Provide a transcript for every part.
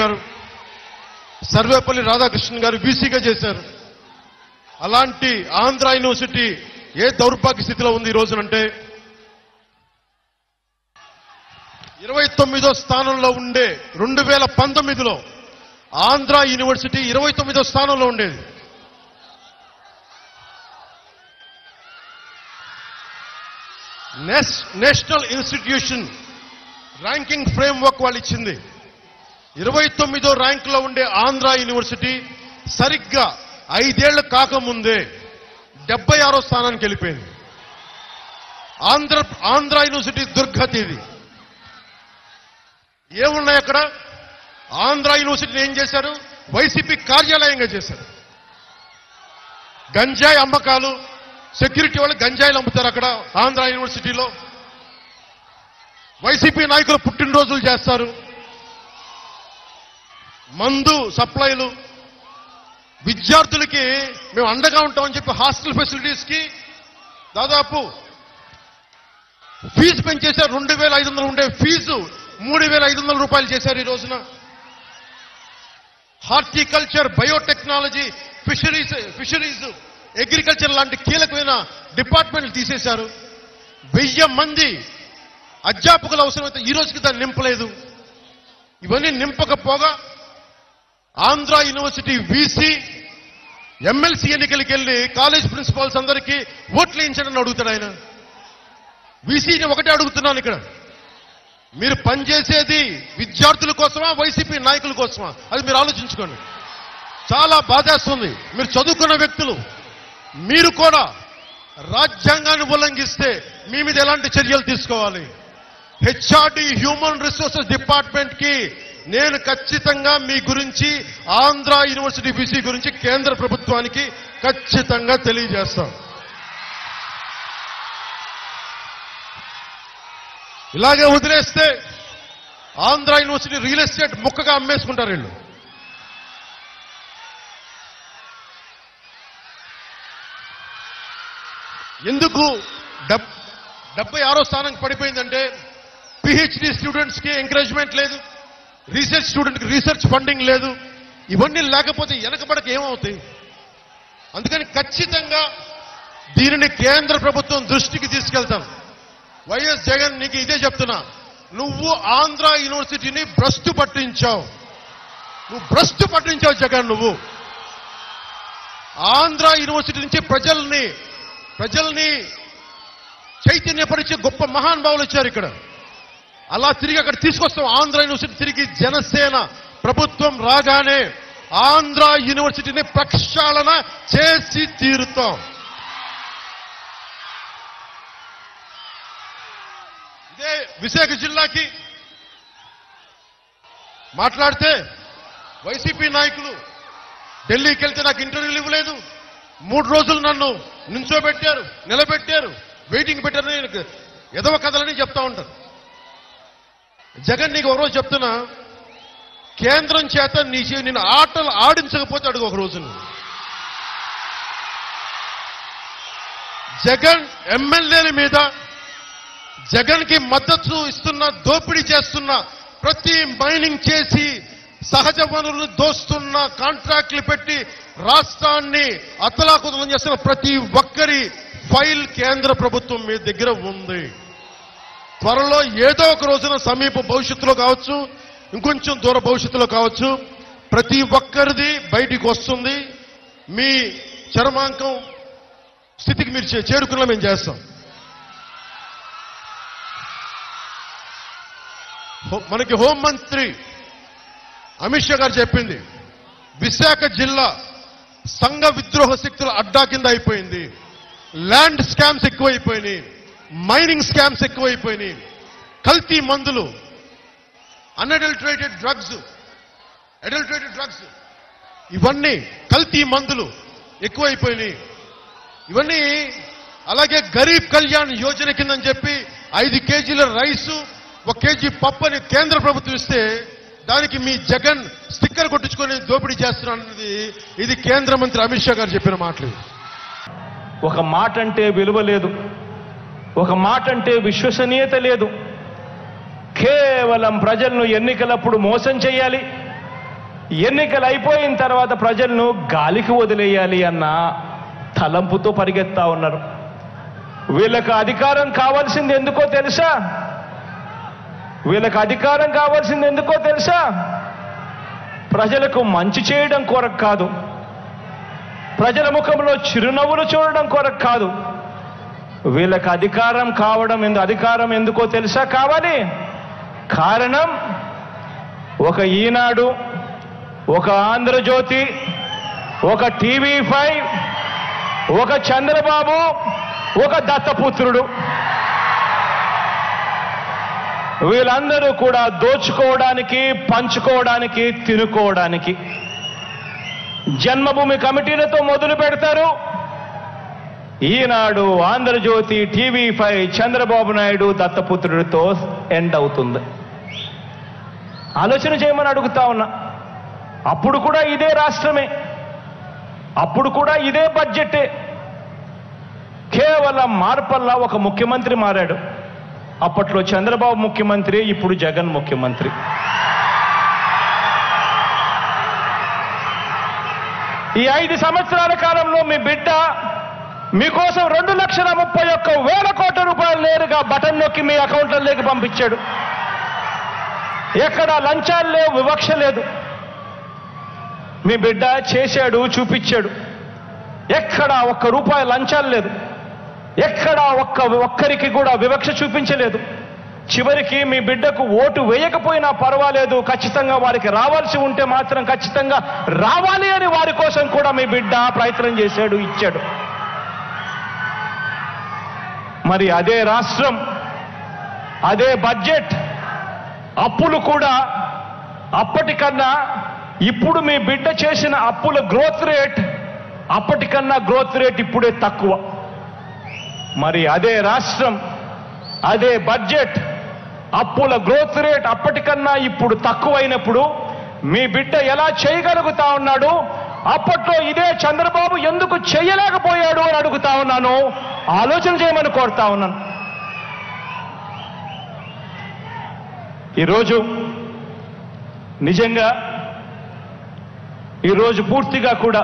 గారు సర్వేపల్లి రాధాకృష్ణన్ గారు బీసీగా చేశారు. అలాంటి ఆంధ్ర యూనివర్సిటీ ఏ దౌర్భాగ్య స్థితిలో ఉంది ఈ రోజునంటే ఇరవై తొమ్మిదో స్థానంలో ఉండే రెండు వేల పంతొమ్మిదిలో ఆంధ్ర యూనివర్సిటీ ఇరవై తొమ్మిదో స్థానంలో ఉండేది. నేషనల్ ఇన్స్టిట్యూషన్ ర్యాంకింగ్ ఫ్రేమ్వర్క్ వాళ్ళు ఇచ్చింది. ఇరవై తొమ్మిదో ర్యాంకులో ఉండే ఆంధ్ర యూనివర్సిటీ సరిగ్గా ఐదేళ్ళు కాకముందే డెబ్బై ఆరో స్థానానికి వెళ్ళిపోయింది. ఆంధ్ర ఆంధ్ర యూనివర్సిటీ దుర్గతి ఇది. ఏమున్నాయి అక్కడ? ఆంధ్ర యూనివర్సిటీని ఏం చేశారు? వైసీపీ కార్యాలయంగా చేశారు. గంజాయి అమ్మకాలు సెక్యూరిటీ వాళ్ళు గంజాయిలు అమ్ముతారు అక్కడ ఆంధ్ర యూనివర్సిటీలో. వైసీపీ నాయకులు పుట్టినరోజులు చేస్తారు. మందు సప్లైలు. విద్యార్థులకి మేము అండగా ఉంటామని చెప్పి హాస్టల్ ఫెసిలిటీస్కి దాదాపు ఫీజు పెంచేశారు రెండు వేల ఐదు వందలు ఉండే ఫీజు మూడు వేల ఐదు వందల రూపాయలు చేశారు ఈ రోజున. Horticulture biotechnology fisheries fisheries agriculture లాంటి కీలకమైన డిపార్ట్మెంట్లు తీసేశారు. వెయ్యి మంది అధ్యాపకులు అవసరమైతే ఈ రోజుకి దాన్ని నింపలేదు. ఇవన్నీ నింపకపోగా ఆంధ్ర యూనివర్సిటీ వీసీ ఎమ్మెల్సీ ఎన్నికలకి వెళ్ళి కాలేజ్ ప్రిన్సిపాల్స్ అందరికీ ఓట్లు వేయించడని అడుగుతాడు ఆయన. వీసీని ఒకటే అడుగుతున్నాను ఇక్కడ. మీరు పనిచేసేది విద్యార్థుల కోసమా వైసీపీ నాయకుల కోసమా? అది మీరు ఆలోచించుకోండి. చాలా బాధేస్తుంది. మీరు చదువుకున్న వ్యక్తులు మీరు కూడా రాజ్యాంగాన్ని ఉల్లంఘిస్తే మీ మీద ఎలాంటి చర్యలు తీసుకోవాలి? హెచ్ఆర్డి హ్యూమన్ రిసోర్సెస్ డిపార్ట్మెంట్కి నేను ఖచ్చితంగా మీ గురించి ఆంధ్ర యూనివర్సిటీ బీసీ గురించి కేంద్ర ప్రభుత్వానికి ఖచ్చితంగా తెలియజేస్తాం ఇలాగే వదిలేస్తే ఆంధ్ర యూనివర్సిటీ రియల్ ఎస్టేట్ ముక్కగా అమ్మేసుకుంటారు వీళ్ళు. ఎందుకు డబ్ డెబ్బై ఆరో స్థానం పడిపోయిందంటే పిహెచ్డి స్టూడెంట్స్కి ఎంకరేజ్మెంట్ లేదు. రీసెర్చ్ స్టూడెంట్కి రీసెర్చ్ ఫండింగ్ లేదు. ఇవన్నీ లేకపోతే వెనకబడక ఏమవుతాయి? అందుకని ఖచ్చితంగా దీనిని కేంద్ర ప్రభుత్వం దృష్టికి తీసుకెళ్తాం. వైఎస్ జగన్ నీకు ఇదే చెప్తున్నా. నువ్వు ఆంధ్ర యూనివర్సిటీని భ్రష్టు పట్టించావు. నువ్వు భ్రష్టు పట్టించావు జగన్ నువ్వు. ఆంధ్ర యూనివర్సిటీ నుంచి ప్రజల్ని ప్రజల్ని చైతన్యపరిచే గొప్ప మహానుభావులు వచ్చారు ఇక్కడ. అలా తిరిగి అక్కడ తీసుకొస్తాం. ఆంధ్ర యూనివర్సిటీ తిరిగి జనసేన ప్రభుత్వం రాగానే ఆంధ్ర యూనివర్సిటీని ప్రక్షాళన చేసి తీరుతాం. ఇదే విశాఖ జిల్లాకి మాట్లాడితే వైసీపీ నాయకులు ఢిల్లీకి వెళ్తే నాకు ఇంటర్వ్యూలు ఇవ్వలేదు. మూడు రోజులు నన్ను నించోబెట్టారు నిలబెట్టారు వెయిటింగ్ పెట్టారు ఎదవ కథలని చెప్తా ఉంటారు. జగన్ నీకు ఒక రోజు చెప్తున్నా కేంద్రం చేత నీ నేను ఆటలు ఆడించకపోతే అడుగు ఒక రోజు జగన్ ఎమ్మెల్యేల మీద జగన్కి మద్దతు ఇస్తున్న దోపిడీ చేస్తున్న ప్రతి మైనింగ్ చేసి సహజ వనరులు దోస్తున్న కాంట్రాక్ట్లు పెట్టి రాష్ట్రాన్ని అతలాకుతలం చేస్తున్న ప్రతి ఒక్కరి ఫైల్ కేంద్ర ప్రభుత్వం మీ దగ్గర ఉంది. త్వరలో ఏదో ఒక రోజున సమీప భవిష్యత్తులో కావచ్చు ఇంకొంచెం దూర భవిష్యత్తులో కావచ్చు ప్రతి ఒక్కరిది బయటికి వస్తుంది. మీ చర్మాంకం స్థితికి మీరు చేరుకున్నా మేము చేస్తాం. మనకి హోంమంత్రి అమిత్ షా గారు చెప్పింది విశాఖ జిల్లా సంఘ విద్రోహ శక్తుల అడ్డా కింద అయిపోయింది. ల్యాండ్ స్కామ్స్ ఎక్కువైపోయినాయి. మైనింగ్ స్కామ్స్ ఎక్కువైపోయినాయి. కల్తీ మందులు అన్అడల్టరేటెడ్ డ్రగ్స్ అడల్టరేటెడ్ డ్రగ్స్ ఇవన్నీ కల్తీ మందులు ఎక్కువైపోయినాయి. ఇవన్నీ అలాగే గరీబ్ కళ్యాణ్ యోజన కిందని చెప్పి ఐదు కేజీల రైసు ఒక కేజీ పప్పు అని కేంద్ర ప్రభుత్వం ఇస్తే దానికి మీ జగన్ స్టిక్కర్ కొట్టించుకొని దోపిడీ చేస్తున్నారన్నది ఇది కేంద్ర మంత్రి అమిత్ షా గారు చెప్పిన మాటలు. ఒక మాట అంటే విలువ లేదు. ఒక మాట అంటే విశ్వసనీయత లేదు. కేవలం ప్రజలను ఎన్నికలప్పుడు మోసం చేయాలి. ఎన్నికలు అయిపోయిన తర్వాత ప్రజలను గాలికి వదిలేయాలి అన్న తలంపుతో పరిగెత్తా ఉన్నారు. వీళ్ళకు అధికారం కావాల్సింది ఎందుకో తెలుసా? వీళ్ళకు అధికారం కావాల్సింది ఎందుకో తెలుసా? ప్రజలకు మంచి చేయడం కొరకు కాదు. ప్రజల ముఖంలో చిరునవ్వులు చూడడం కొరకు కాదు. వీళ్ళకి అధికారం కావడం ఎందు అధికారం ఎందుకో తెలుసా కావాలి? కారణం ఒక ఈనాడు ఒక ఆంధ్రజ్యోతి ఒక టీవీ ఫైవ్ ఒక చంద్రబాబు ఒక దత్తపుత్రుడు. వీళ్ళందరూ కూడా దోచుకోవడానికి పంచుకోవడానికి తినుకోవడానికి జన్మభూమి కమిటీలతో మొదలు పెడతారు. ఈనాడు ఆంధ్రజ్యోతి టీవీ ఫైవ్ చంద్రబాబు నాయుడు దత్తపుత్రుడితో ఎండ్ అవుతుంది. ఆలోచన చేయమని అడుగుతా ఉన్నా. అప్పుడు కూడా ఇదే రాష్ట్రమే. అప్పుడు కూడా ఇదే బడ్జెటే కేవలం మార్పల్లా ఒక ముఖ్యమంత్రి మారాడు. అప్పట్లో చంద్రబాబు ముఖ్యమంత్రి ఇప్పుడు జగన్ ముఖ్యమంత్రి. ఈ ఐదు సంవత్సరాల కాలంలో మీ బిడ్డ మీకోసం రెండు లక్షల ముప్పై ఒక్క వేల కోట్ల రూపాయలు నేరుగా బటన్ నొక్కి మీ అకౌంట్లలోకి పంపించాడు. ఎక్కడ లంచాలు లేవు వివక్ష లేదు. మీ బిడ్డ చేశాడు చూపించాడు. ఎక్కడ ఒక్క రూపాయి లంచాలు లేదు. ఎక్కడ ఒక్క ఒక్కరికి కూడా వివక్ష చూపించలేదు. చివరికి మీ బిడ్డకు ఓటు వేయకపోయినా పర్వాలేదు ఖచ్చితంగా వారికి రావాల్సి ఉంటే మాత్రం ఖచ్చితంగా రావాలి అని వారి కోసం కూడా మీ బిడ్డ ప్రయత్నం చేశాడు ఇచ్చాడు. మరి అదే రాష్ట్రం అదే బడ్జెట్ అప్పులు కూడా అప్పటికన్నా ఇప్పుడు మీ బిడ్డ చేసిన అప్పుల గ్రోత్ రేట్ అప్పటికన్నా గ్రోత్ రేట్ ఇప్పుడే తక్కువ. మరి అదే రాష్ట్రం అదే బడ్జెట్ అప్పుల గ్రోత్ రేట్ అప్పటికన్నా ఇప్పుడు తక్కువైనప్పుడు మీ బిడ్డ ఎలా చేయగలుగుతా ఉన్నాడు? అప్పట్లో ఇదే చంద్రబాబు ఎందుకు చేయలేకపోయాడు అని అడుగుతా ఉన్నాను. ఆలోచన చేయమని కోరుతా ఉన్నాను. ఈరోజు నిజంగా ఈరోజు పూర్తిగా కూడా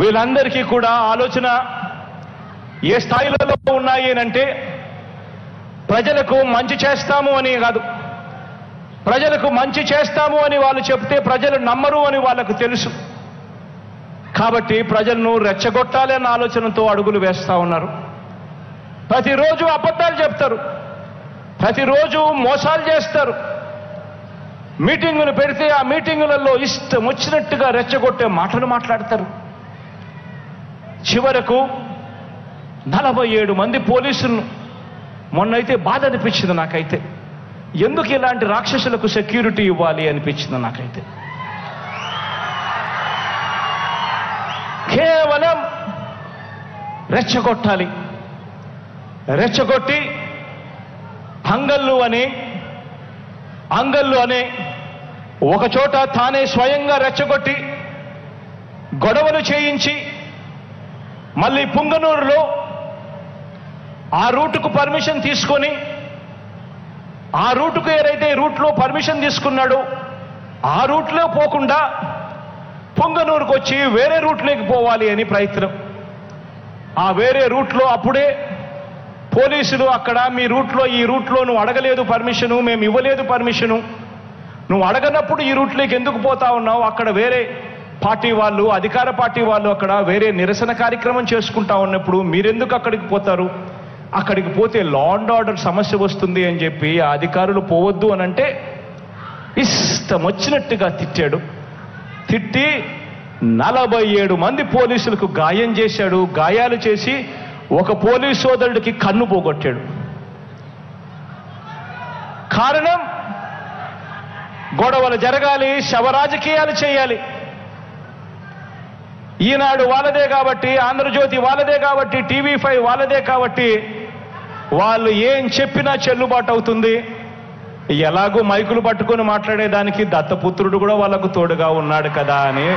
వీళ్ళందరికీ కూడా ఆలోచన ఏ స్థాయిలలో ఉన్నాయి అంటే ప్రజలకు మంచి చేస్తాము అని కాదు. ప్రజలకు మంచి చేస్తాము అని వాళ్ళు చెప్తే ప్రజలు నమ్మరు అని వాళ్ళకు తెలుసు. కాబట్టి ప్రజలను రెచ్చగొట్టాలి అన్న ఆలోచనతో అడుగులు వేస్తా ఉన్నారు. ప్రతిరోజు అబద్ధాలు చెప్తారు. ప్రతిరోజు మోసాలు చేస్తారు. మీటింగులు పెడితే ఆ మీటింగులలో ఇష్టం వచ్చినట్టుగా రెచ్చగొట్టే మాటలు మాట్లాడతారు. చివరకు నలభై ఏడు మంది పోలీసులను మొన్నైతే బాధ అనిపించింది నాకైతే. ఎందుకు ఇలాంటి రాక్షసులకు సెక్యూరిటీ ఇవ్వాలి అనిపించింది నాకైతే. కేవలం రెచ్చగొట్టాలి. రెచ్చగొట్టి అంగళ్ళు అని అంగళ్ళు అనే ఒకచోట తానే స్వయంగా రెచ్చగొట్టి గొడవలు చేయించి మళ్ళీ పుంగనూరులో ఆ రూటుకు పర్మిషన్ తీసుకొని ఆ రూటుకు ఏదైతే రూట్లో పర్మిషన్ తీసుకున్నాడో ఆ రూట్లో పోకుండా పొంగనూరుకు వచ్చి వేరే రూట్లోకి పోవాలి అని ప్రయత్నం. ఆ వేరే రూట్లో అప్పుడే పోలీసులు అక్కడ మీ రూట్లో ఈ రూట్లో నువ్వు అడగలేదు పర్మిషను మేము ఇవ్వలేదు పర్మిషను. నువ్వు అడగనప్పుడు ఈ రూట్లోకి ఎందుకు పోతా ఉన్నావు? అక్కడ వేరే పార్టీ వాళ్ళు అధికార పార్టీ వాళ్ళు అక్కడ వేరే నిరసన కార్యక్రమం చేసుకుంటా ఉన్నప్పుడు మీరెందుకు అక్కడికి పోతారు? అక్కడికి పోతే లా అండ్ ఆర్డర్ సమస్య వస్తుంది అని చెప్పి ఆ అధికారులు పోవద్దు అని అంటే ఇష్టం వచ్చినట్టుగా తిట్టాడు. తిట్టి నలభై ఏడు మంది పోలీసులకు గాయం చేశాడు. గాయాలు చేసి ఒక పోలీస్ సోదరుడికి కన్ను పోగొట్టాడు. కారణం? గొడవలు జరగాలి శవ రాజకీయాలు చేయాలి. ఈనాడు వాళ్ళదే కాబట్టి ఆంధ్రజ్యోతి వాళ్ళదే కాబట్టి టీవీ ఫైవ్ వాళ్ళదే కాబట్టి వాళ్ళు ఏం చెప్పినా చెల్లుబాటు అవుతుంది. ఎలాగో మైకులు పట్టుకొని మాట్లాడేదానికి దత్తపుత్రుడు కూడా వాళ్ళకు తోడుగా ఉన్నాడు కదా అని.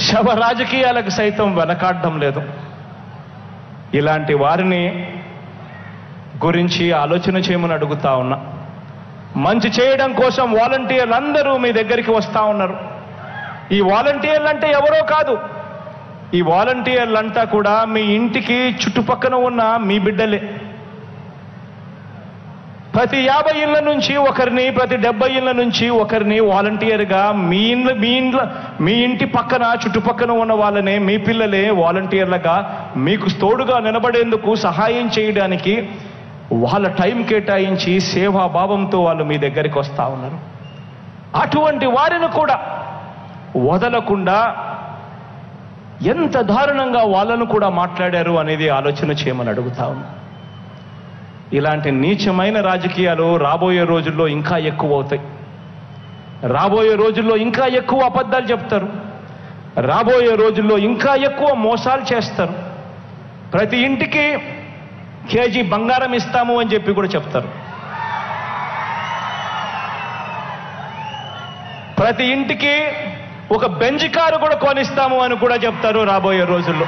శవ రాజకీయాలకు సైతం వెనకాడడం లేదు. ఇలాంటి వారిని గురించి ఆలోచన చేయమని అడుగుతా ఉన్నా. మంచి చేయడం కోసం వాలంటీర్లు అందరూ మీ దగ్గరికి వస్తా ఉన్నారు. ఈ వాలంటీర్లు అంటే ఎవరో కాదు. ఈ వాలంటీర్లంతా కూడా మీ ఇంటికి చుట్టుపక్కన ఉన్న మీ బిడ్డలే. ప్రతి యాభై ఇళ్ళ నుంచి ఒకరిని ప్రతి డెబ్బై ఇళ్ళ నుంచి ఒకరిని వాలంటీర్గా మీ ఇండ్ల మీ ఇండ్ల మీ ఇంటి పక్కన చుట్టుపక్కన ఉన్న వాళ్ళనే మీ పిల్లలే వాలంటీర్లుగా మీకు తోడుగా నిలబడేందుకు సహాయం చేయడానికి వాళ్ళ టైం కేటాయించి సేవాభావంతో వాళ్ళు మీ దగ్గరికి వస్తా ఉన్నారు. అటువంటి వారిని కూడా వదలకుండా ఎంత దారుణంగా వాళ్ళను కూడా మాట్లాడారు అనేది ఆలోచన చేయమని అడుగుతా ఉన్నా. ఇలాంటి నీచమైన రాజకీయాలు రాబోయే రోజుల్లో ఇంకా ఎక్కువ అవుతాయి. రాబోయే రోజుల్లో ఇంకా ఎక్కువ అబద్ధాలు చెప్తారు. రాబోయే రోజుల్లో ఇంకా ఎక్కువ మోసాలు చేస్తారు. ప్రతి ఇంటికి కేజీ బంగారం ఇస్తాము అని చెప్పి కూడా చెప్తారు. ప్రతి ఇంటికి ఒక బెంజ్ కారు కూడా కొనిస్తాము అని కూడా చెప్తారు రాబోయే రోజుల్లో.